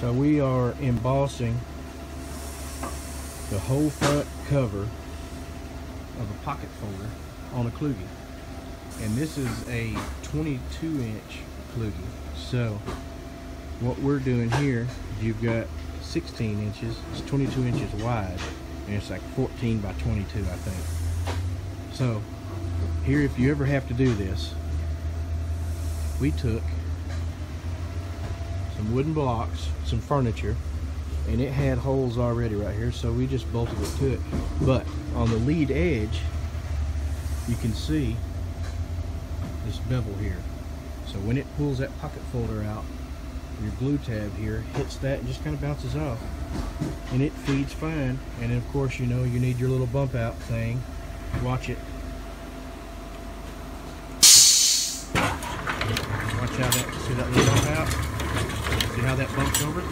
So we are embossing the whole front cover of a pocket folder on a Kluge. And this is a 22 inch Kluge. So what we're doing here, you've got 16 inches, it's 22 inches wide, and it's like 14 by 22 I think. So here if you ever have to do this, we took some wooden blocks, some furniture, and it had holes already right here, so we just bolted it to it. But on the lead edge, you can see this bevel here. So when it pulls that pocket folder out, your glue tab here hits that and just kind of bounces off. And it feeds fine. And then of course, you know, you need your little bump out thing. Watch it. Watch how that, see that little bump out? See how that bumps over?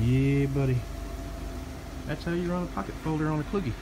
Yeah, buddy. That's how you run a pocket folder on a Kluge.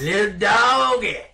Little doggy.